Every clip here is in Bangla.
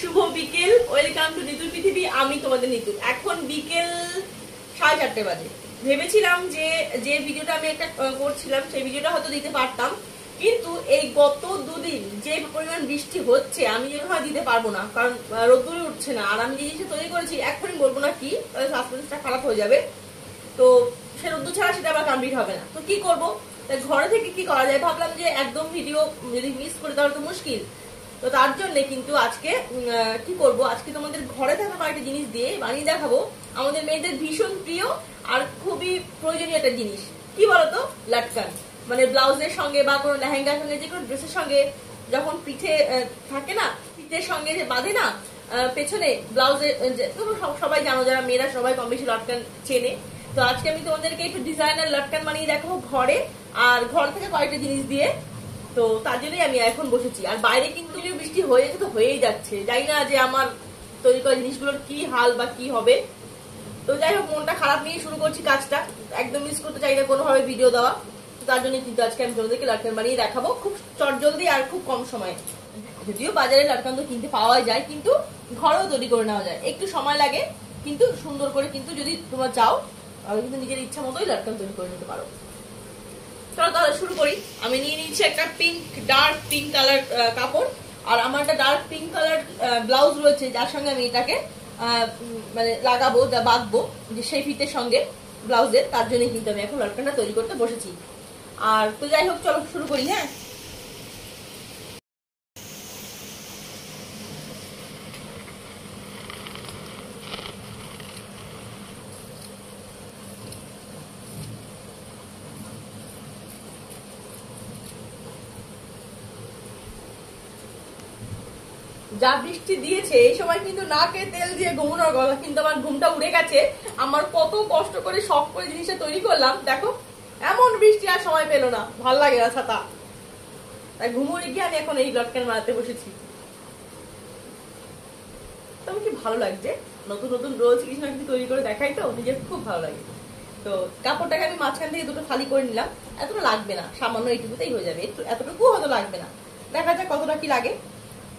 শুভ বিকেল, ওয়েলকাম টু নিতুল পৃথিবী, আমি তোমাদের নিতুল এখন বিকেল সাড়ে চারটে বাজে। ভেবেছিলাম যে যে ভিডিওটা আমি একটা করছিলাম, সেই ভিডিওটা হয়তো দিতে পারতাম। কিন্তু এই গত দুদিন যে পরিমাণ বৃষ্টি হচ্ছে, আমি যেভাবে দিতে পারব না। কারণ রোদ্দুরে উঠছে না। আর আমি যে জিনিসটা তৈরি করেছি এখনই বলব না কি সাসপেন্সটা খারাপ হয়ে যাবে। তো সে রোদ্দুর ছাড়া সেটা আবার কমপ্লিট হবে না। তো কি করব? ঘরে থেকে কি করা যায়? ভাবলাম যে একদম ভিডিও যদি মিস করে, তাহলে তো মুশকিল। তো তার জন্য কিন্তু আজকে কি করব? আজকে তোমাদের ঘরে থাকা কয়েকটা জিনিস দিয়ে বানিয়ে দেখাবো। আমাদের মেয়েদের ভীষণ প্রিয় আর খুবই প্রয়োজনীয় একটা জিনিস। কি বলতো? লাটকান। মানে ব্লাউজের সঙ্গে বা কোনো লেহেঙ্গার সঙ্গে, যে কোনো ড্রেসের সঙ্গে যখন পিঠে থাকে না, পিঠের সঙ্গে যে বাঁধে না পেছনে ব্লাউজের সবাই জানো, যারা মেয়েরা সবাই কম বেশি লটকান চেনে। তো আজকে আমি তোমাদেরকে একটু ডিজাইনার লটকান বানিয়ে দেখাবো ঘরে। আর ঘর থেকে কয়েকটা জিনিস দিয়ে তো তার জন্যই আমি এখন বসেছি। আর বাইরে কিন্তু যে বৃষ্টি হয়ে যাচ্ছে তো হয়েই যাচ্ছে। জানি না যে আমার তৈরি করা জিনিসগুলোর কি হাল বা কি হবে। তো যাই হোক, মনটা খারাপ নিয়ে শুরু করছি কাজটা। একদম মিস করতে চাই না কোনোভাবে ভিডিও দেওয়া। তার জন্য কিন্তু আজকে আমি তোমাদেরকে লাটকান বানিয়ে দেখাবো। খুব চটজলদি আর খুব কম সময়ে। যদিও বাজারে লাটকান তো কিনতে পাওয়া যায়, কিন্তু ঘরেও তৈরি করে নেওয়া যায়। একটু সময় লাগে, কিন্তু সুন্দর করে কিন্তু যদি তোমরা চাও, তাহলে কিন্তু নিজের ইচ্ছা মতোই লাটকান তৈরি করে নিতে পারো। চলো তাহলে শুরু করি। আমি নিয়ে নিচ্ছি একটা পিঙ্ক ডার্ক পিঙ্ক কালার কাপড়। আর আমার একটা ডার্ক পিঙ্ক কালার ব্লাউজ রয়েছে, যার সঙ্গে আমি এটাকে মানে লাগাবো যা বাঁধবো, যে সেই ফিতের সঙ্গে ব্লাউজের তার জন্য কিন্তু আমি এখন লটকানটা তৈরি করতে বসেছি। আর তো যাই হোক, চলো শুরু করি হ্যাঁ? যা বৃষ্টি দিয়েছে, এই সময় কিন্তু নাকে তেল দিয়ে ঘুমানোর গলা, কিন্তু আমার ঘুমটা উড়ে গেছে। আমার কত কষ্ট করে শখ করে জিনিসটা তৈরি করলাম। দেখো, এমন বৃষ্টি আর সময় পেল না। ভালো লাগে না ছাতা। তাই ঘুমোরে গিয়ে আমি এখন এই লটকান বানাতে বসেছি। তবে কি ভালো লাগছে? নতুন নতুন রোজ কিছু না কিছু তৈরি করে দেখাই তো, নিজের খুব ভালো লাগে। তো কাপড়টাকে আমি মাঝখান থেকে দুটো খালি করে নিলাম। এতটা লাগবে না, সামান্য এইটুকুতেই হয়ে যাবে। এতটুকু হয়তো লাগবে না। দেখা যাক কতটা কি লাগে।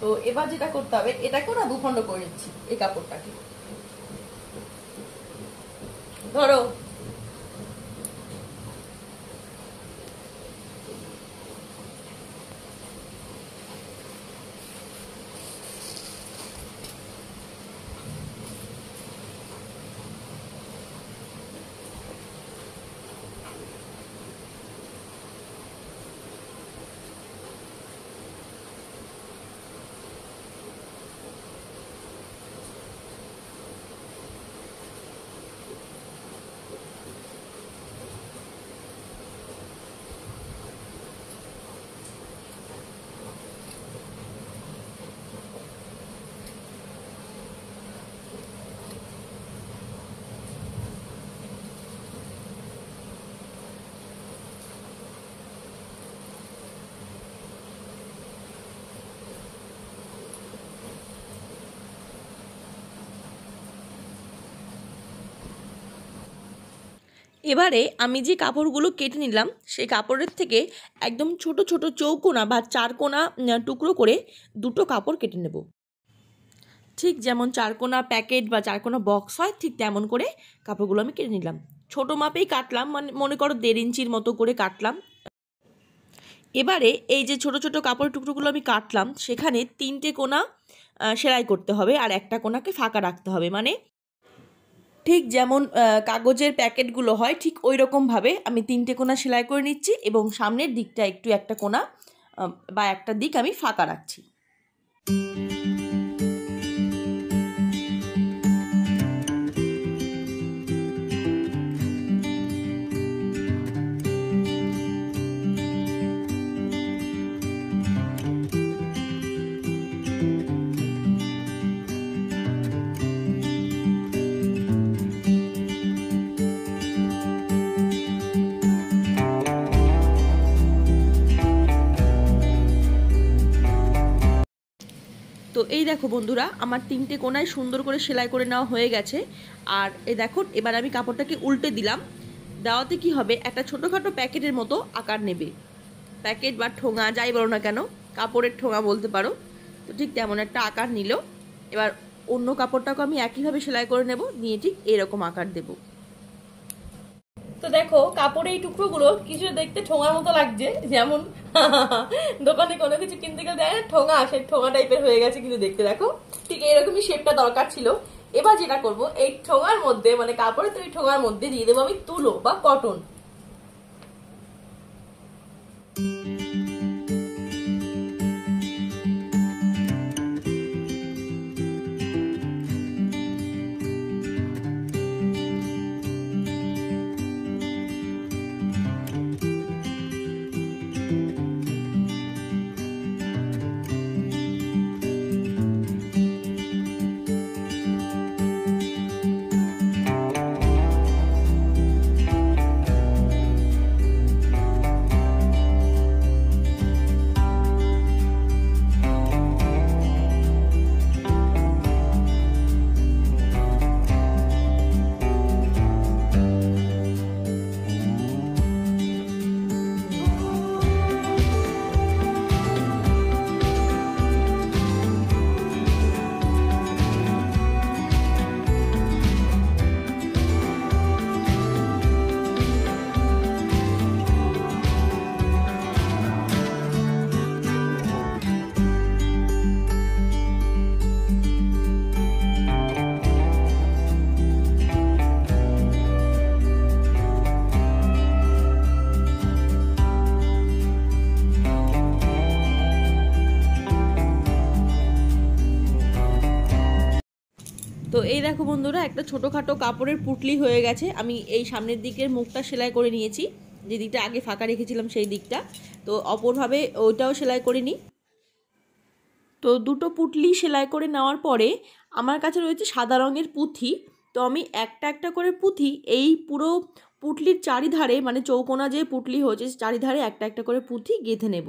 তো এবার যেটা করতে হবে এটাকেও না দুখণ্ড করে নিচ্ছি এই কাপড়টাকে। ধরো এবারে আমি যে কাপড়গুলো কেটে নিলাম, সেই কাপড়ের থেকে একদম ছোট ছোট চৌকোনা বা চারকোনা টুকরো করে দুটো কাপড় কেটে নেব। ঠিক যেমন চারকোনা প্যাকেট বা চারকোনা বক্স হয়, ঠিক তেমন করে কাপড়গুলো আমি কেটে নিলাম। ছোটো মাপেই কাটলাম মানে মনে করো দেড় ইঞ্চির মতো করে কাটলাম। এবারে এই যে ছোট ছোট কাপড় টুকরোগুলো আমি কাটলাম, সেখানে তিনটে কোনা সেলাই করতে হবে আর একটা কোনাকে ফাঁকা রাখতে হবে। মানে ঠিক যেমন কাগজের প্যাকেটগুলো হয়, ঠিক ওই রকমভাবে আমি তিনটে কোনা সেলাই করে নিচ্ছি এবং সামনের দিকটা একটু একটা কোনা বা একটা দিক আমি ফাঁকা রাখছি। তো এই দেখো বন্ধুরা, আমার তিনটে কোনায় সুন্দর করে সেলাই করে নেওয়া হয়ে গেছে। আর এ দেখো, এবার আমি কাপড়টাকে উল্টে দিলাম। দেওয়াতে কি হবে? একটা ছোটোখাটো প্যাকেটের মতো আকার নেবে। প্যাকেট বা ঠোঙা, যাই বলো না কেন, কাপড়ের ঠোঙা বলতে পারো। তো ঠিক তেমন একটা আকার নিল। এবার অন্য কাপড়টাকে আমি একইভাবে সেলাই করে নেব, নিয়ে ঠিক এরকম আকার দেব। তো দেখো, কাপড়ের এই টুকরোগুলো কিছু দেখতে ঠোঙার মতো লাগছে, যেমন দোকানে কোনো কিছু কিনতে গেলে দেয় না, ঠোঙা, সেই ঠোঙা টাইপের হয়ে গেছে কিন্তু দেখতে, দেখো। ঠিক এরকমই শেপটা দরকার ছিল। এবার যেটা করব, এই ঠোঙার মধ্যে মানে কাপড়ের তৈরি ঠোঙার মধ্যে দিয়ে দেবো আমি তুলো বা কটন এই দেখো বন্ধুরা, একটা ছোটোখাটো কাপড়ের পুটলি হয়ে গেছে। আমি এই সামনের দিকের মুখটা সেলাই করে নিয়েছি। যে দিকটা আগে ফাঁকা রেখেছিলাম, সেই দিকটা। তো অপরভাবে ওইটাও সেলাই করে নিই। তো দুটো পুটলি সেলাই করে নেওয়ার পরে আমার কাছে রয়েছে সাদা রঙের পুঁথি। তো আমি একটা একটা করে পুঁথি, এই পুরো পুটলির চারিধারে মানে চৌকোনা যে পুটলি হয়েছে, চারিধারে একটা একটা করে পুঁথি গেঁথে নেব।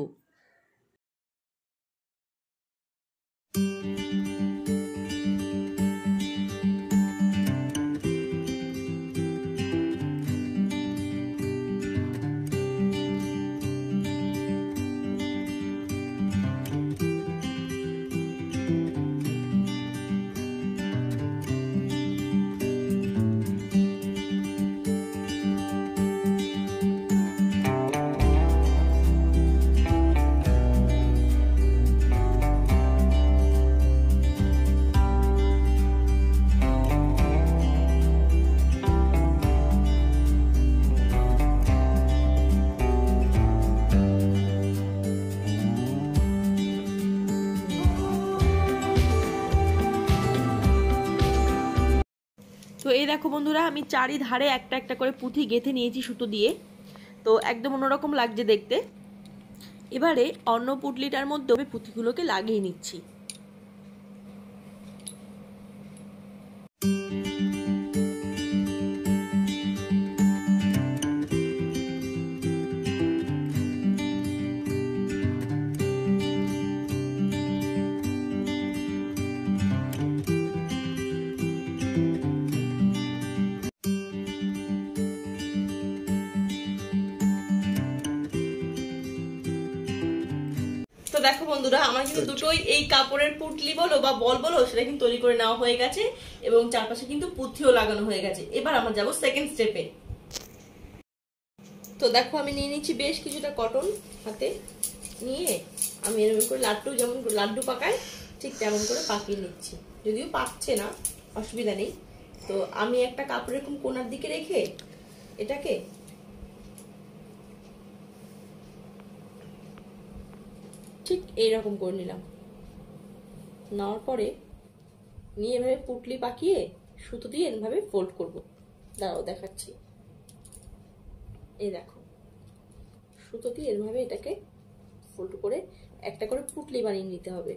তো এই দেখো বন্ধুরা, আমি চারিধারে একটা একটা করে পুঁথি গেঁথে নিয়েছি সুতো দিয়ে। তো একদম অন্যরকম লাগছে দেখতে। এবারে অন্য পুটলিটার মধ্যে আমি পুঁথিগুলোকে লাগিয়ে নিচ্ছি। দেখো বন্ধুরা আমার কিন্তু দুটোই এই কাপড়ের পুটলি বলো বা বল বলো সেটা কিন্তু তৈরি করে নেওয়া হয়ে গেছে এবং চারপাশে কিন্তু পুঁথিও লাগানো হয়ে গেছে। এবার আমরা যাব সেকেন্ড স্টেপে তো দেখো আমি নিয়ে নিচ্ছি বেশ কিছুটা কটন হাতে। নিয়ে আমি এরকম করে লাড্ডু যেমন লাড্ডু পাকায় ঠিক তেমন করে পাকিয়ে নিচ্ছি। যদিও পাকছে না অসুবিধা নেই। তো আমি একটা কাপড় এরকম কোনার দিকে রেখে এটাকে ঠিক এইরকম করে নিলাম। নেওয়ার পরে নিয়ে এভাবে পুটলি পাকিয়ে সুতো দিয়ে এভাবে ফোল্ড করব। দাঁড়াও, দেখাচ্ছি। এই দেখো, সুতো দিয়ে এভাবে এটাকে ফোল্ড করে একটা করে পুটলি বানিয়ে নিতে হবে।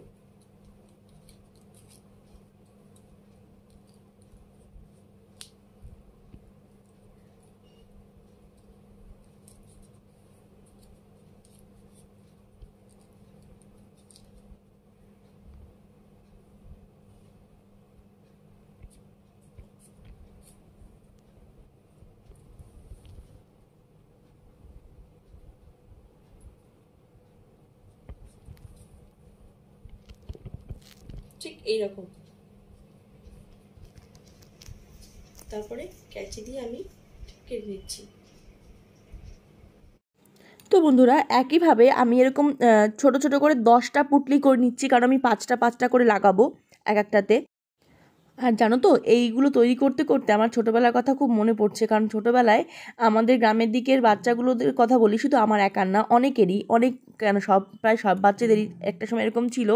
ঠিক এইরকম। তারপরে ক্যাচি দিয়ে আমি কেটে নিচ্ছি। তো বন্ধুরা, একইভাবে আমি এরকম ছোট ছোট করে দশটা পুটলি করে নিচ্ছি, কারণ আমি পাঁচটা পাঁচটা করে লাগাবো এক একটাতে। আর জানো তো, এইগুলো তৈরি করতে করতে আমার ছোটোবেলার কথা খুব মনে পড়ছে, কারণ ছোটোবেলায় আমাদের গ্রামের দিকের বাচ্চাগুলোদের কথা বলি, শুধু আমার একার না, অনেকেরই, অনেক কেন সব, প্রায় সব বাচ্চাদেরই একটা সময় এরকম ছিল।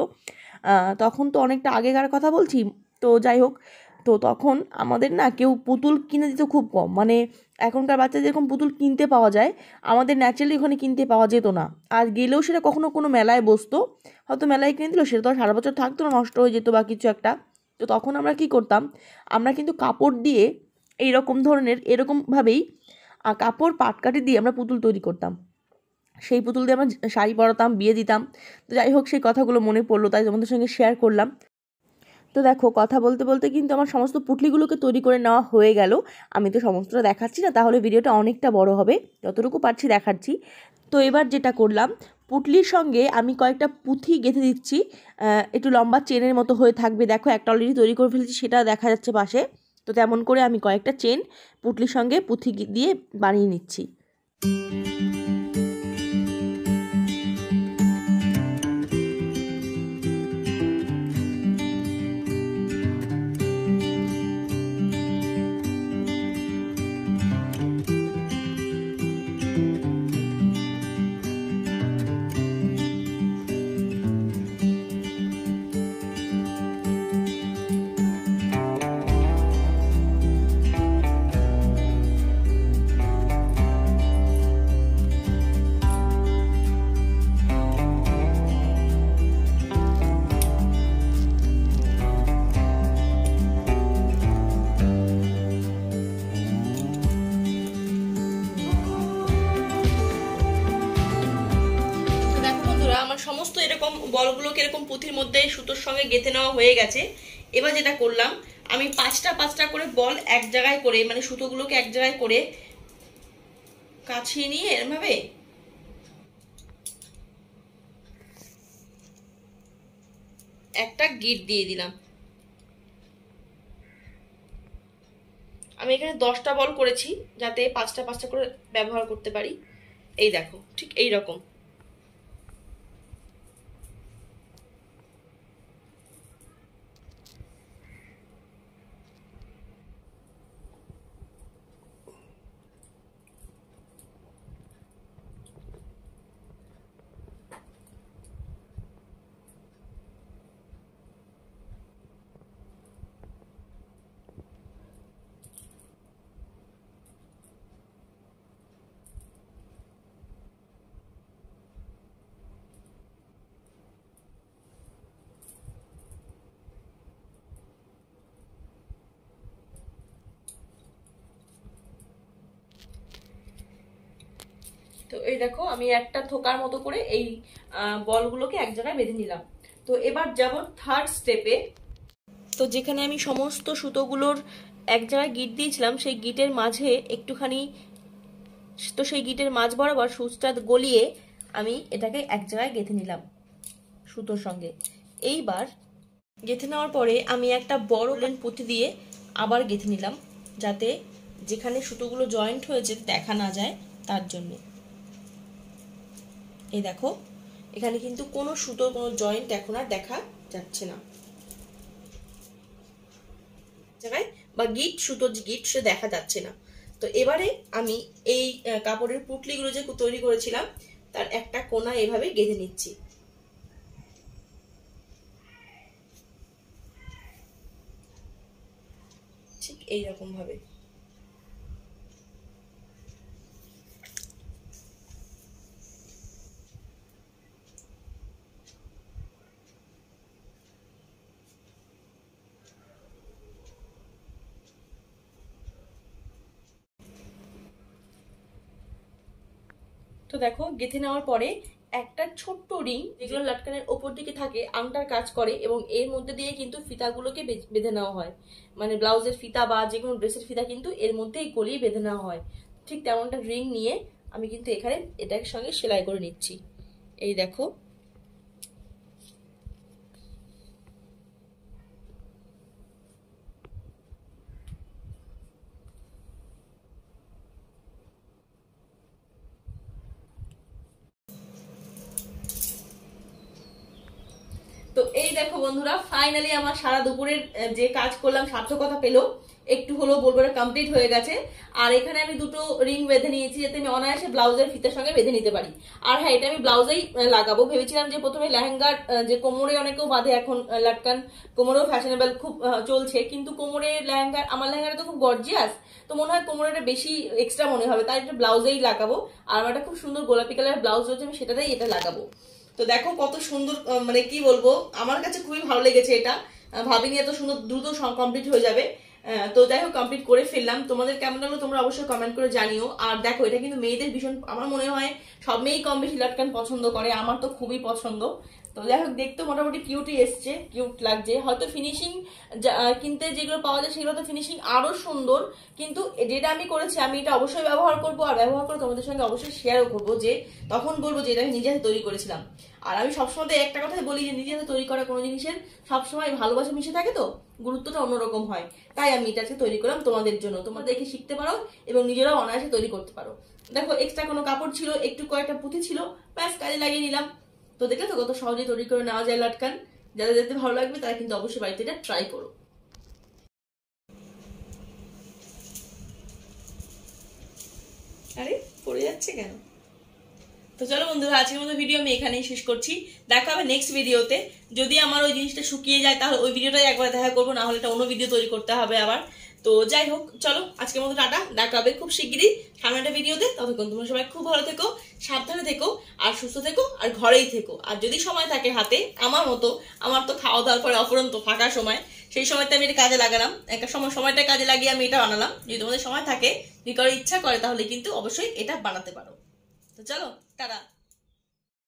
তখন তো অনেকটা আগেকার কথা বলছি। তো যাই হোক, তো তখন আমাদের না কেউ পুতুল কিনে দিত খুব কম। মানে এখনকার বাচ্চা যেরকম পুতুল কিনতে পাওয়া যায়, আমাদের ন্যাচারালি ওখানে কিনতে পাওয়া যেত না। আর গেলেও সেটা কখনো কোনো মেলায় বসতো, হয়তো মেলায় কিনে দিল, সেটা তো সারা বছর থাকতো না, নষ্ট হয়ে যেত বা কিছু একটা। তো তখন আমরা কি করতাম, আমরা কিন্তু কাপড় দিয়ে এই রকম ধরনের, এরকমভাবেই কাপড় পাটকাঠি দিয়ে আমরা পুতুল তৈরি করতাম। সেই পুতুল দিয়ে আমরা শাড়ি পরাতাম, বিয়ে দিতাম। তো যাই হোক, সেই কথাগুলো মনে পড়ল, তাই তোমাদের সঙ্গে শেয়ার করলাম। তো দেখো, কথা বলতে বলতে কিন্তু আমার সমস্ত পুটলিগুলোকে তৈরি করে নেওয়া হয়ে গেল। আমি তো সমস্তটা দেখাচ্ছি না, তাহলে ভিডিওটা অনেকটা বড় হবে। যতটুকু পারছি দেখাচ্ছি। তো এবার যেটা করলাম, পুটলির সঙ্গে আমি কয়েকটা পুঁথি গেঁথে দিচ্ছি। একটু লম্বা চেনের মতো হয়ে থাকবে। দেখো, একটা অলরেডি তৈরি করে ফেলেছি, সেটা দেখা যাচ্ছে পাশে। তো তেমন করে আমি কয়েকটা চেন পুটলির সঙ্গে পুঁথি দিয়ে বানিয়ে নিচ্ছি। সঙ্গে গেঁথে নেওয়া হয়ে গেছে। এবার যেটা করলাম, আমি পাঁচটা পাঁচটা করে বল এক জায়গায় করে মানে সুতোগুলোকে এক জায়গায় করে কাছিয়ে নিয়ে এরমভাবে একটা গিট দিয়ে দিলাম। আমি এখানে দশটা বল করেছি, যাতে পাঁচটা পাঁচটা করে ব্যবহার করতে পারি। এই দেখো, ঠিক এই রকম। তো এই দেখো, আমি একটা থোকার মতো করে এই বলগুলোকে এক জায়গায় বেঁধে নিলাম। তো এবার যাব থার্ড স্টেপে তো যেখানে আমি সমস্ত সুতোগুলোর এক জায়গায় গিট দিয়েছিলাম, সেই গিটের মাঝে একটুখানি, তো সেই গিটের মাঝ বরাবর সুচটা গলিয়ে আমি এটাকে এক জায়গায় গেঁথে নিলাম সুতোর সঙ্গে। এইবার গেঁথে নেওয়ার পরে আমি একটা বড় লেন পুঁতি দিয়ে আবার গেঁথে নিলাম, যাতে যেখানে সুতোগুলো জয়েন্ট হয়েছে দেখা না যায় তার জন্য। এই দেখো, এখানে কিন্তু কোনো সুতোর, কোনো জয়েন্ট এখন আর দেখা যাচ্ছে না। জায়গায় বা গিট, সুতোর গিট, সে দেখা যাচ্ছে না। তো এবারে আমি এই কাপড়ের পুটলিগুলো যে তৈরি করেছিলাম, তার একটা কোনা এভাবে গেঁথে নিচ্ছি। ঠিক এইরকম ভাবে তো দেখো, গেঁথে নেওয়ার পরে একটা ছোট্ট রিং যেগুলো লাটকানের ওপর দিকে থাকে, আংটার কাজ করে এবং এর মধ্যে দিয়ে কিন্তু ফিতাগুলোকে বেঁধে নেওয়া হয়। মানে ব্লাউজের ফিতা বা যে কোনো ড্রেসের ফিতা কিন্তু এর মধ্যেই গলিয়ে বেঁধে নেওয়া হয়। ঠিক তেমনটা রিং নিয়ে আমি কিন্তু এখানে এটার সঙ্গে সেলাই করে নিচ্ছি। এই দেখো। দেখো বন্ধুরা ফাইনালি আমার সারা দুপুরের যে কাজ করলাম, সার্থকতা পেল। একটু হলো বলব কমপ্লিট হয়ে গেছে। আর এখানে আমি দুটো রিং বেঁধে নিয়েছি যাতে আমি অনায়াসে ব্লাউজের ফিতার সঙ্গে বেঁধে নিতে পারি। আর হ্যাঁ এটা আমি ব্লাউজেই লাগাবো। ভেবেছিলাম যে প্রথমে লেহেঙ্গার যে কোমরে অনেকেও বাঁধে এখন লাটকান। কোমরেও ফ্যাশনেবল খুব চলছে। কিন্তু কোমরে লেহেঙ্গা, আমার লেহেঙ্গাটা তো খুব গর্জিয়াস তো মনে হয় কোমরেটা বেশি এক্সট্রা মনে হবে। তাই এটা ব্লাউজেই লাগাবো। আর আমার একটা খুব সুন্দর গোলাপি কালারের ব্লাউজ রয়েছে, আমি সেটাতেই এটা লাগাবো। তো দেখো কত সুন্দর মানে কি বলব, আমার কাছে খুবই ভালো লেগেছে এটা। ভাবিনি এত সুন্দর, দ্রুত কমপ্লিট হয়ে যাবে। তো যাই হোক কমপ্লিট করে ফেললাম। তোমাদের কেমন লাগল তোমরা অবশ্যই কমেন্ট করে জানিও। আর দেখো, এটা কিন্তু মেয়েদের ভীষণ, আমার মনে হয় সব মেয়েই কম বেশি লাটকান পছন্দ করে। আমার তো খুবই পছন্দ। তো যাই হোক, দেখতে মোটামুটি কিউটই এসছে কিউট লাগছে। হয়তো ফিনিশিং কিনতে যেগুলো পাওয়া যায় সেগুলো তো ফিনিশিং আরও সুন্দর। কিন্তু যেটা আমি করেছি, আমি এটা অবশ্যই ব্যবহার করব। আর ব্যবহার করে তোমাদের সঙ্গে অবশ্যই শেয়ারও করব যে, তখন বলব যে, এটা আমি নিজে হাতে তৈরি করেছিলাম। আর আমি সবসময় একটা কথাই বলি যে, নিজে হাতে তৈরি করা কোনো জিনিসের সবসময় ভালোবাসা মিশে থাকে তো, গুরুত্বটা অন্যরকম হয়। তাই আমি এটা আজকে তৈরি করলাম তোমাদের জন্য। তোমরা দেখে শিখতে পারো এবং নিজেরাও অনায়াসে তৈরি করতে পারো। দেখো এক্সট্রা কোনো কাপড় ছিল, একটু কয়েকটা পুঁথি ছিল, ব্যাস, কাজে লাগিয়ে নিলাম। তো দেখলে তো কত সহজে তৈরি করে নেওয়া যায় লাটকান। যাদের যাদের ভালো লাগবে, তারা কিন্তু অবশ্যই বাড়িতে এটা ট্রাই করো। আরে, পড়ে যাচ্ছে কেন? তো চলো বন্ধুরা, আজকের মতো ভিডিও আমি এখানেই শেষ করছি। দেখা হবে নেক্সট ভিডিওতে যদি আমার ওই জিনিসটা শুকিয়ে যায়, তাহলে ওই ভিডিওটাই একবার দেখা করব, না হলে এটা অন্য ভিডিও তৈরি করতে হবে আবার। তো যাই হোক, চলো, আজকের মতো টাটা, দেখা হবে খুব শিগগিরই সামনে একটা ভিডিওতে, ততক্ষণ তোমরা সবাই খুব ভালো থেকো, সাবধানে থেকো, আর সুস্থ থেকো, আর ঘরেই থেকো। আর যদি সময় থাকে হাতে, আমার মতো, আমার তো খাওয়া দাওয়ার পরে অপরন্ত ফাঁকা সময়, সেই সময়টা আমি এটা কাজে লাগালাম। একটা সময় সময়টা কাজে লাগিয়ে আমি এটা বানালাম। যদি তোমাদের সময় থাকে, যদি কারও ইচ্ছা করে, তাহলে কিন্তু অবশ্যই এটা বানাতে পারো। তো চলো, টাটা।